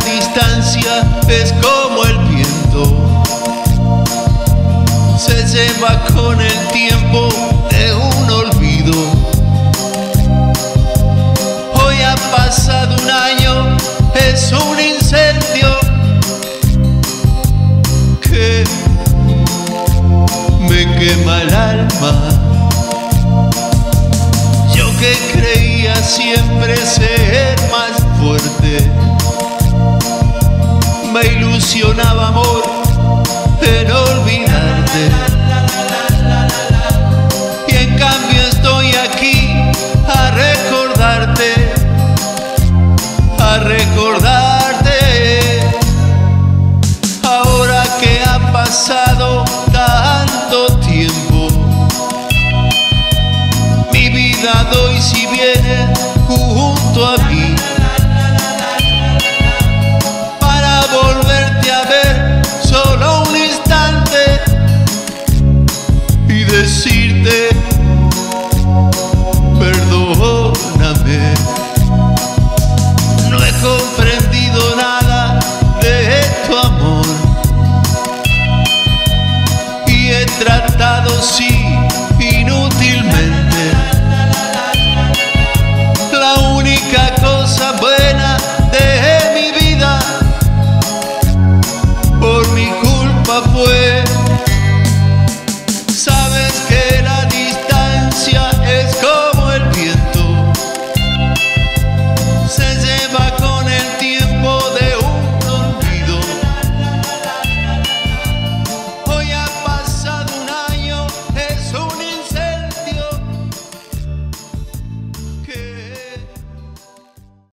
desgracia es como el viento. Se lleva con el tiempo de un olvido. Hoy ha pasado un año, es un incendio que me quema el alma. Yo que creía siempre ser más fuerte, ilusionaba amor en olvidarte. Y en cambio estoy aquí a recordarte, a recordarte. Ahora que ha pasado poeira.